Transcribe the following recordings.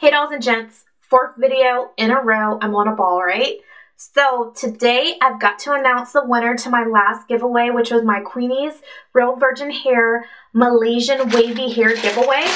Hey dolls and gents, fourth video in a row, I'm on a ball, right? So today I've got to announce the winner to my last giveaway, which was my Queenie's Real Virgin Hair Malaysian Wavy Hair giveaway.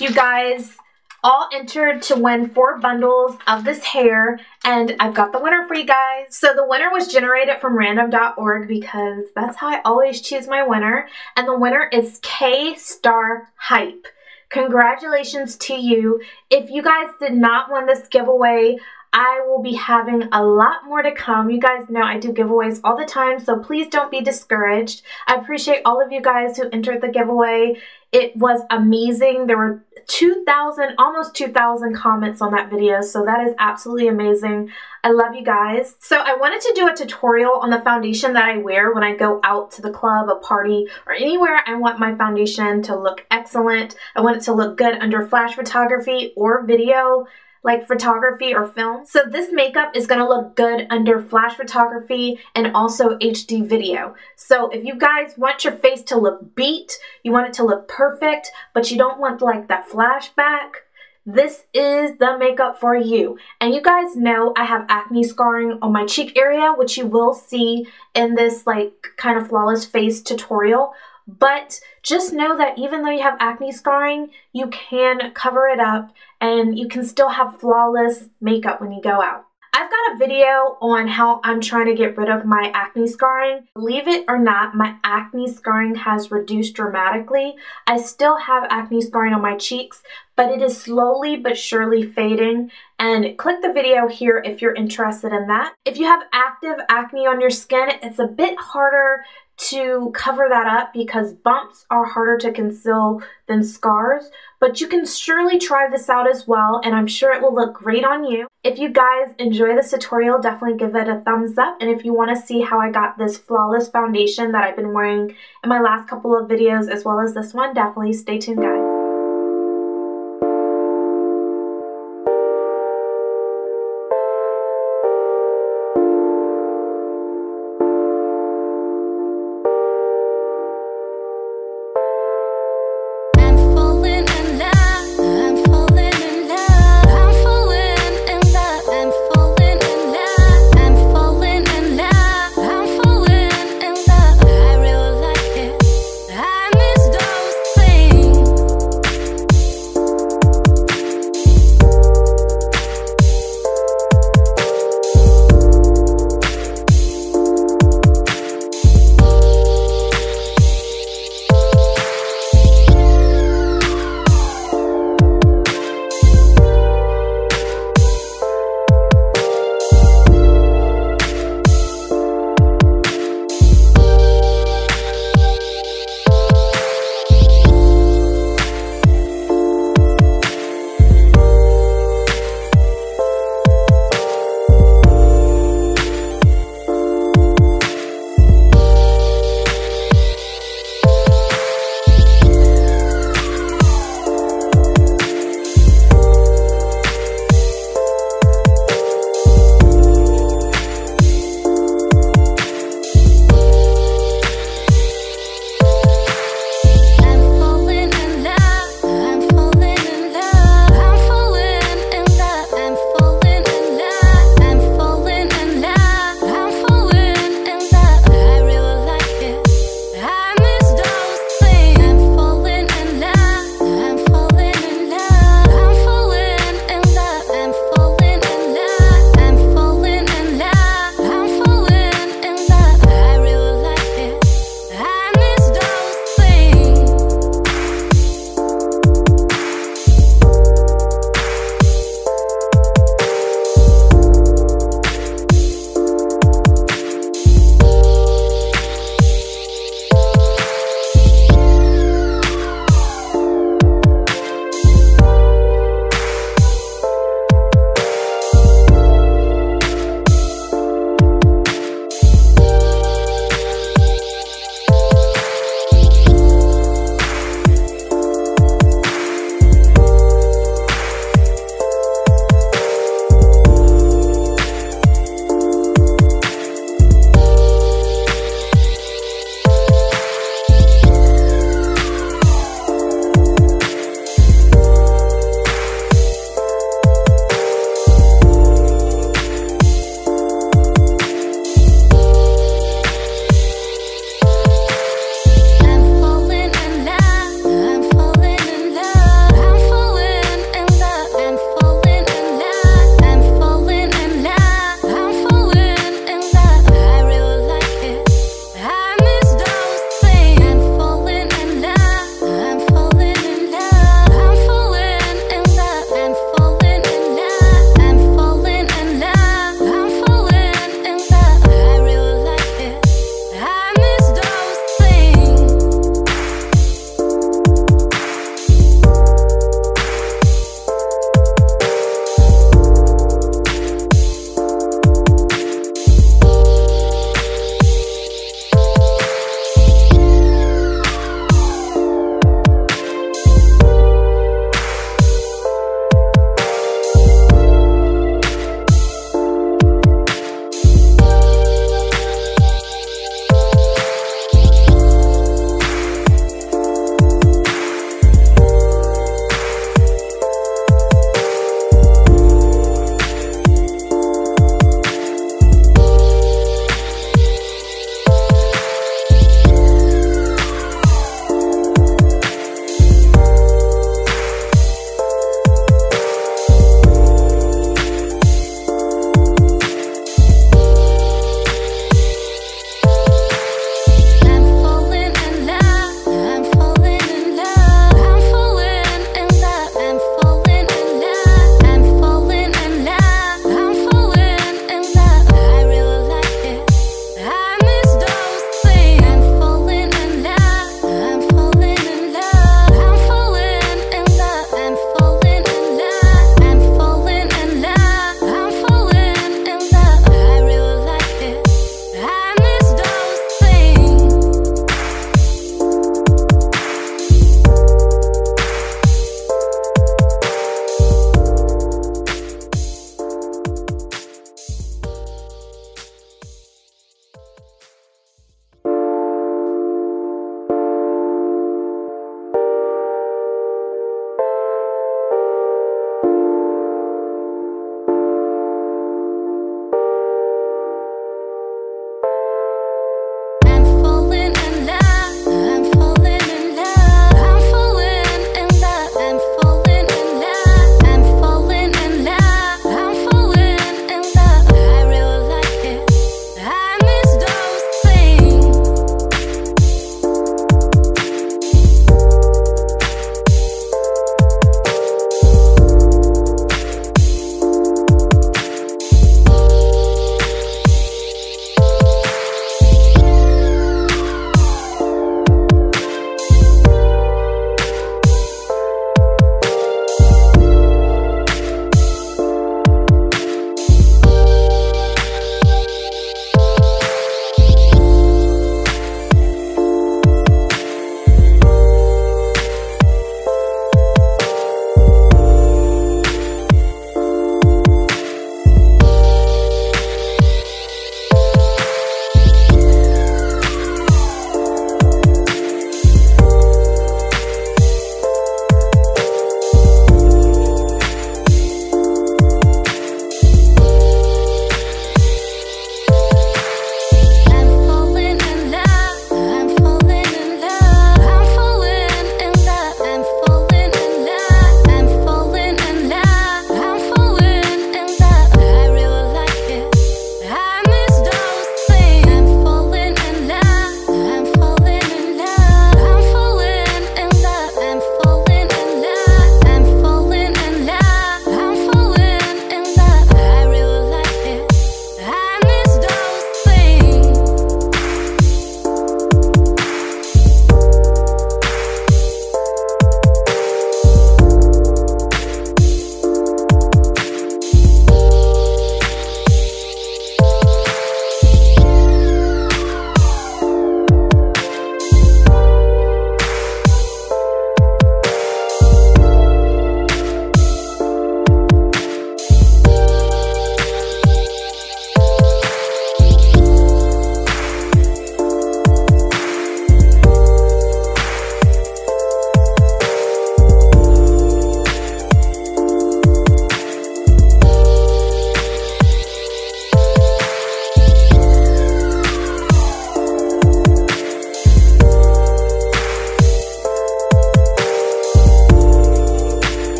You guys all entered to win four bundles of this hair and I've got the winner for you guys. So the winner was generated from random.org because that's how I always choose my winner and the winner is KayStarHype. Congratulations to you. If you guys did not win this giveaway, I will be having a lot more to come. You guys know I do giveaways all the time, so please don't be discouraged. I appreciate all of you guys who entered the giveaway. It was amazing. There were 2,000, almost 2,000 comments on that video, so that is absolutely amazing. I love you guys. So I wanted to do a tutorial on the foundation that I wear when I go out to the club, a party, or anywhere I want my foundation to look excellent. I want it to look good under flash photography or video like photography or film. So this makeup is gonna look good under flash photography and also HD video. So if you guys want your face to look beat, you want it to look perfect, but you don't want like that flashback, this is the makeup for you. And you guys know I have acne scarring on my cheek area, which you will see in this like kind of flawless face tutorial. But just know that even though you have acne scarring, you can cover it up and you can still have flawless makeup when you go out. I've got a video on how I'm trying to get rid of my acne scarring. Believe it or not, my acne scarring has reduced dramatically. I still have acne scarring on my cheeks, but it is slowly but surely fading. And click the video here if you're interested in that. If you have active acne on your skin, it's a bit harder to cover that up because bumps are harder to conceal than scars, but you can surely try this out as well and I'm sure it will look great on you. If you guys enjoy this tutorial, definitely give it a thumbs up and if you want to see how I got this flawless foundation that I've been wearing in my last couple of videos as well as this one, definitely stay tuned guys.